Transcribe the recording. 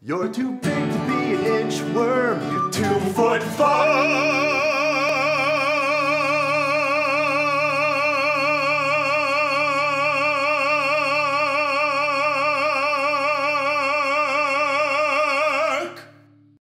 You're too big to be an inchworm. You're two foot four.